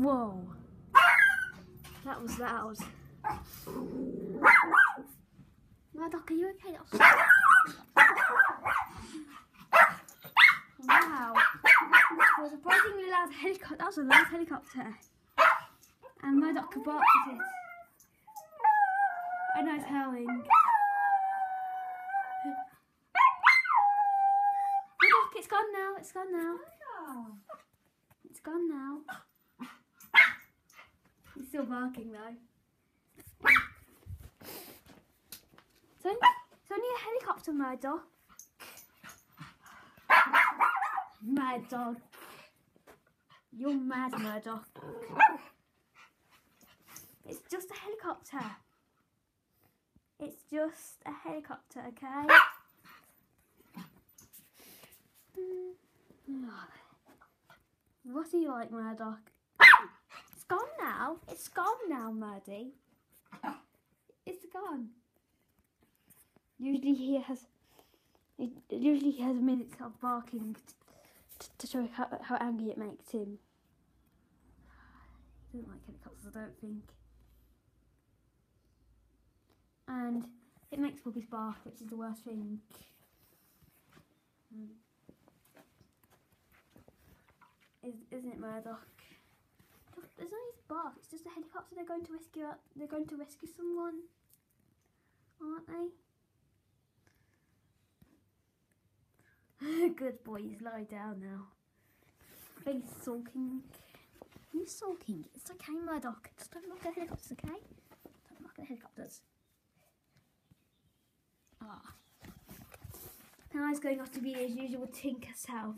Whoa. That was loud. Murdoch, are you okay? That was... Wow. It was a surprisingly loud helicopter. That was a loud helicopter. And Murdoch barked at it. I know it's howling. Murdoch, it's gone now. It's gone now. It's gone now. Still barking though. It's only, it's only a helicopter, Murdoch. Mad dog. You're mad, Murdoch. It's just a helicopter. It's just a helicopter, okay? What are you like, Murdoch? It's gone now. It's gone now, Murdy. It's gone. Usually he has. Usually he has minutes of barking to show how, how angry it makes him. He doesn't like helicopters, I don't think. And it makes puppies bark, which is the worst thing. Mm. Is, isn't it Murdoch? There's no to bark. Helicopter. They're going to rescue. They're going to rescue someone, aren't they? Good boys, lie down now. Face sulking. You sulking? It's okay, Murdoch. Just don't look at helicopters, okay? Don't look at helicopters. Ah. Now he's going off to be his usual tinker self.